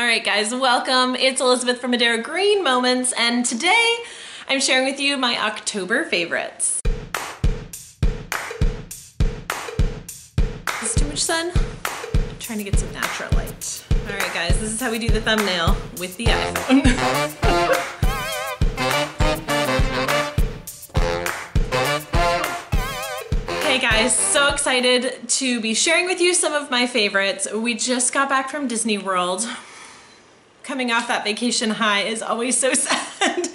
All right, guys, welcome. It's Elizabeth from Medero Green Moments, and today I'm sharing with you my October favorites. Is too much sun? I'm trying to get some natural light. All right, guys, this is how we do the thumbnail with the iPhone. Hey guys, so excited to be sharing with you some of my favorites. We just got back from Disney World. Coming off that vacation high is always so sad.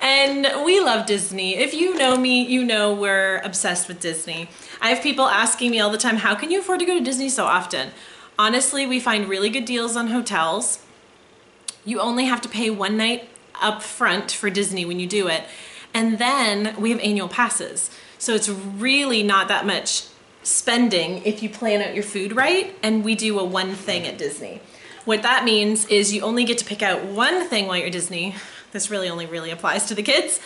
and we love Disney. If you know me, you know we're obsessed with Disney. I have people asking me all the time, how can you afford to go to Disney so often? Honestly, we find really good deals on hotels. You only have to pay one night up front for Disney when you do it. And then we have annual passes. So it's really not that much spending if you plan out your food right and we do a one thing at Disney. What that means is you only get to pick out one thing while you're Disney. This really only really applies to the kids.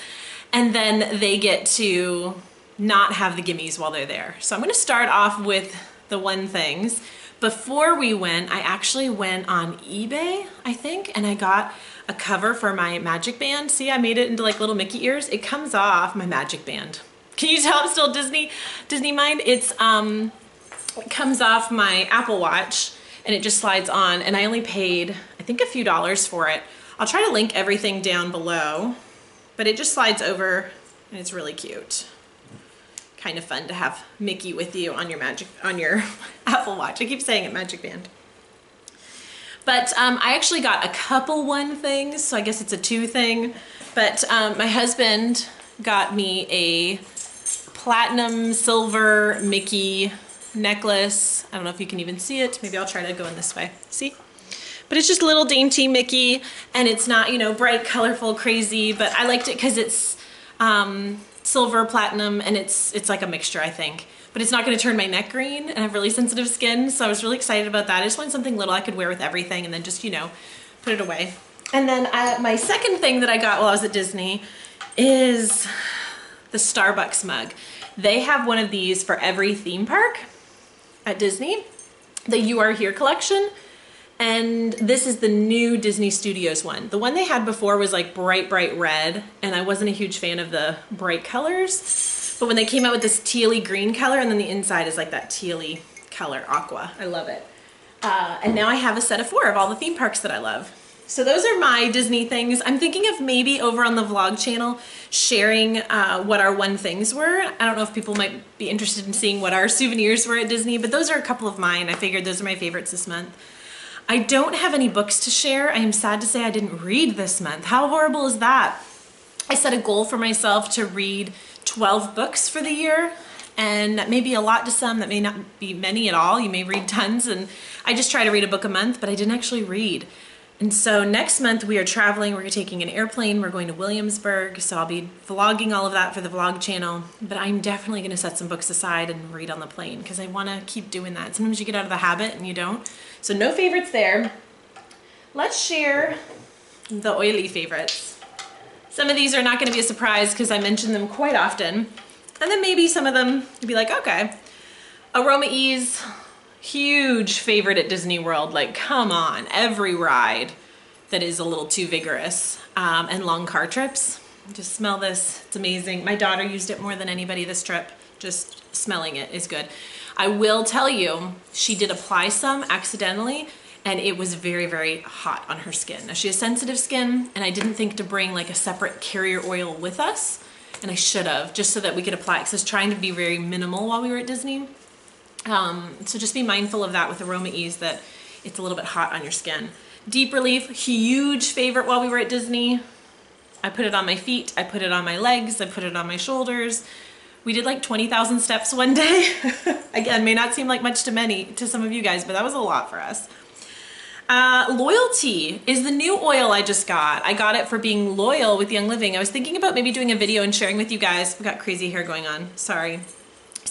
And then they get to not have the gimmies while they're there. So I'm gonna start off with the one things. Before we went, I actually went on eBay, I think, and I got a cover for my magic band. See, I made it into like little Mickey ears. It comes off my magic band. Can you tell I'm still Disney, Disney mind? It's, um, it comes off my Apple Watch and it just slides on and I only paid, I think a few dollars for it. I'll try to link everything down below, but it just slides over and it's really cute. Kind of fun to have Mickey with you on your magic, on your Apple Watch. I keep saying it, Magic Band. But um, I actually got a couple one things, so I guess it's a two thing. But um, my husband got me a platinum silver Mickey necklace. I don't know if you can even see it. Maybe I'll try to go in this way. See? But it's just a little dainty Mickey and it's not, you know, bright, colorful, crazy, but I liked it because it's um, silver, platinum, and it's, it's like a mixture, I think. But it's not gonna turn my neck green and I have really sensitive skin, so I was really excited about that. I just wanted something little I could wear with everything and then just, you know, put it away. And then uh, my second thing that I got while I was at Disney is the Starbucks mug. They have one of these for every theme park at Disney, the You Are Here collection. And this is the new Disney Studios one. The one they had before was like bright, bright red, and I wasn't a huge fan of the bright colors. But when they came out with this tealy green color, and then the inside is like that tealy color, aqua. I love it. Uh, and now I have a set of four of all the theme parks that I love. So those are my Disney things. I'm thinking of maybe over on the vlog channel sharing uh, what our one things were. I don't know if people might be interested in seeing what our souvenirs were at Disney, but those are a couple of mine. I figured those are my favorites this month. I don't have any books to share. I am sad to say I didn't read this month. How horrible is that? I set a goal for myself to read 12 books for the year and that may be a lot to some, that may not be many at all. You may read tons and I just try to read a book a month, but I didn't actually read. And so next month we are traveling, we're taking an airplane, we're going to Williamsburg, so I'll be vlogging all of that for the vlog channel, but I'm definitely gonna set some books aside and read on the plane because I wanna keep doing that. Sometimes you get out of the habit and you don't. So no favorites there. Let's share the oily favorites. Some of these are not gonna be a surprise because I mention them quite often. And then maybe some of them you'd be like, okay. Aroma Ease, huge favorite at Disney World. Like, come on, every ride that is a little too vigorous. Um, and long car trips. Just smell this, it's amazing. My daughter used it more than anybody this trip. Just smelling it is good. I will tell you, she did apply some accidentally and it was very, very hot on her skin. Now she has sensitive skin and I didn't think to bring like a separate carrier oil with us and I should have, just so that we could apply because I was trying to be very minimal while we were at Disney. Um, so just be mindful of that with Aroma Ease that it's a little bit hot on your skin. Deep Relief, huge favorite while we were at Disney. I put it on my feet, I put it on my legs, I put it on my shoulders. We did like 20,000 steps one day. Again, may not seem like much to many, to some of you guys, but that was a lot for us. Uh, loyalty is the new oil I just got. I got it for being loyal with Young Living. I was thinking about maybe doing a video and sharing with you guys. I've got crazy hair going on, sorry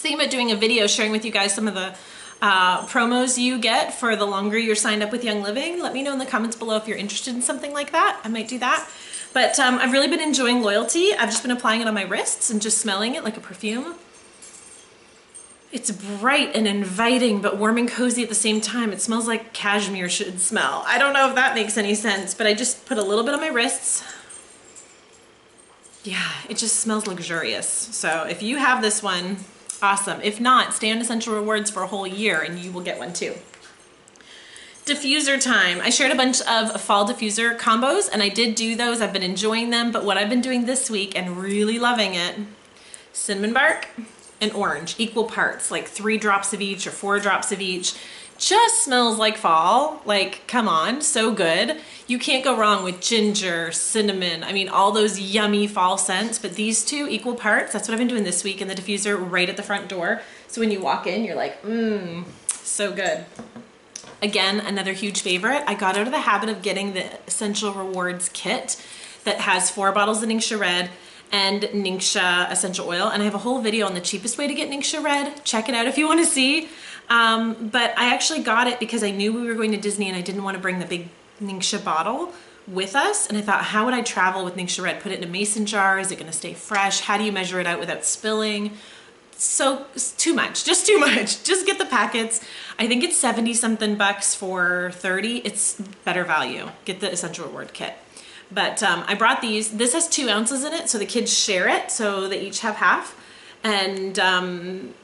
thinking about doing a video sharing with you guys some of the uh, promos you get for the longer you're signed up with Young Living. Let me know in the comments below if you're interested in something like that. I might do that. But um, I've really been enjoying Loyalty. I've just been applying it on my wrists and just smelling it like a perfume. It's bright and inviting, but warm and cozy at the same time. It smells like cashmere should smell. I don't know if that makes any sense, but I just put a little bit on my wrists. Yeah, it just smells luxurious. So if you have this one, awesome. If not, stay on Essential Rewards for a whole year and you will get one too. Diffuser time. I shared a bunch of fall diffuser combos and I did do those. I've been enjoying them, but what I've been doing this week and really loving it, cinnamon bark, and orange, equal parts, like three drops of each or four drops of each. Just smells like fall. Like, come on, so good. You can't go wrong with ginger, cinnamon, I mean, all those yummy fall scents, but these two equal parts, that's what I've been doing this week in the diffuser right at the front door. So when you walk in, you're like, mmm, so good. Again, another huge favorite. I got out of the habit of getting the Essential Rewards kit that has four bottles of Ningxia Red, and Ningxia essential oil. And I have a whole video on the cheapest way to get Ningxia Red. Check it out if you want to see. Um, but I actually got it because I knew we were going to Disney and I didn't want to bring the big Ningxia bottle with us. And I thought, how would I travel with Ningxia Red? Put it in a mason jar? Is it going to stay fresh? How do you measure it out without spilling? So too much, just too much. Just get the packets. I think it's 70 something bucks for 30. It's better value. Get the Essential Reward kit. But um, I brought these. This has two ounces in it, so the kids share it, so they each have half. And um,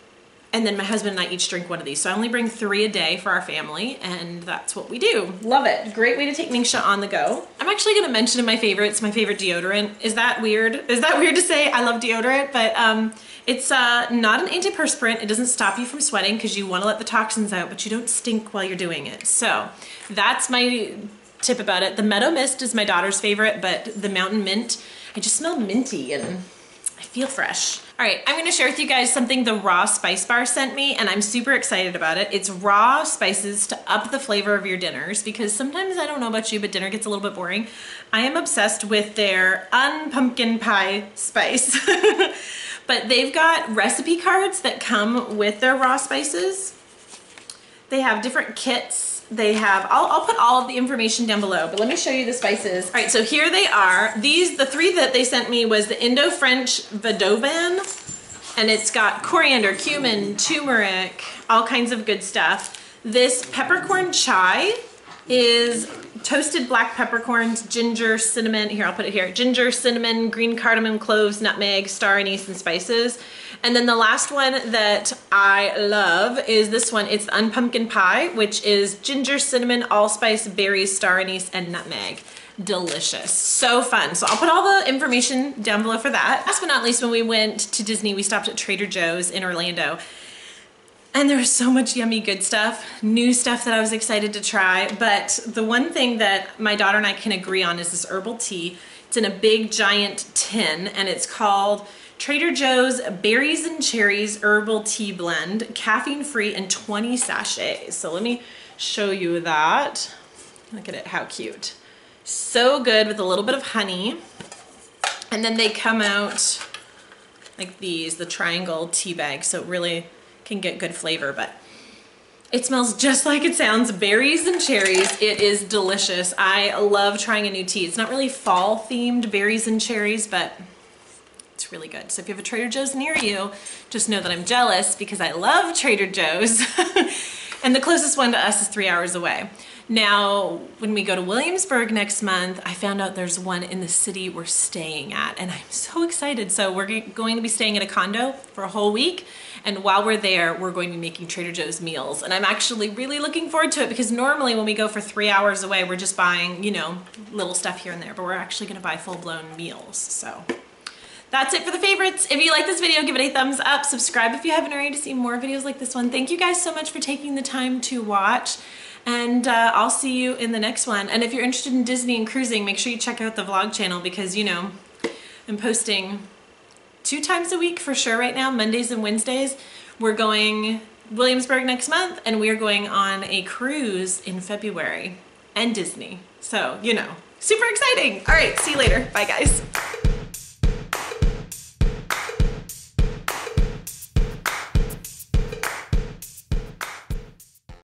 and then my husband and I each drink one of these. So I only bring three a day for our family, and that's what we do. Love it. Great way to take Ningxia on the go. I'm actually gonna mention in my favorites, my favorite deodorant. Is that weird? Is that weird to say? I love deodorant, but um, it's uh, not an antiperspirant. It doesn't stop you from sweating because you wanna let the toxins out, but you don't stink while you're doing it. So that's my tip about it. The Meadow Mist is my daughter's favorite, but the Mountain Mint, I just smell minty and feel fresh. All right, I'm gonna share with you guys something the Raw Spice Bar sent me and I'm super excited about it. It's raw spices to up the flavor of your dinners because sometimes, I don't know about you, but dinner gets a little bit boring. I am obsessed with their unpumpkin pie spice. but they've got recipe cards that come with their raw spices. They have different kits they have, I'll, I'll put all of the information down below, but let me show you the spices. All right, so here they are. These, the three that they sent me was the Indo-French Vadouvan, and it's got coriander, cumin, turmeric, all kinds of good stuff. This peppercorn chai is toasted black peppercorns, ginger, cinnamon, here I'll put it here, ginger, cinnamon, green cardamom, cloves, nutmeg, star anise, and spices. And then the last one that I love is this one. It's unpumpkin pie, which is ginger, cinnamon, allspice, berries, star anise, and nutmeg. Delicious. So fun. So I'll put all the information down below for that. Last but not least, when we went to Disney, we stopped at Trader Joe's in Orlando. And there was so much yummy good stuff, new stuff that I was excited to try. But the one thing that my daughter and I can agree on is this herbal tea. It's in a big giant tin and it's called Trader Joe's Berries and Cherries Herbal Tea Blend, caffeine free and 20 sachets. So let me show you that. Look at it, how cute. So good with a little bit of honey. And then they come out like these, the triangle tea bag. So it really can get good flavor, but it smells just like it sounds, berries and cherries. It is delicious. I love trying a new tea. It's not really fall themed berries and cherries, but it's really good. So if you have a Trader Joe's near you, just know that I'm jealous because I love Trader Joe's. and the closest one to us is three hours away. Now, when we go to Williamsburg next month, I found out there's one in the city we're staying at, and I'm so excited. So we're going to be staying at a condo for a whole week, and while we're there, we're going to be making Trader Joe's meals. And I'm actually really looking forward to it because normally when we go for three hours away, we're just buying, you know, little stuff here and there, but we're actually gonna buy full-blown meals, so. That's it for the favorites. If you like this video, give it a thumbs up. Subscribe if you haven't already to see more videos like this one. Thank you guys so much for taking the time to watch. And uh, I'll see you in the next one. And if you're interested in Disney and cruising, make sure you check out the vlog channel because, you know, I'm posting two times a week for sure right now, Mondays and Wednesdays. We're going Williamsburg next month and we are going on a cruise in February and Disney. So, you know, super exciting. All right, see you later. Bye guys.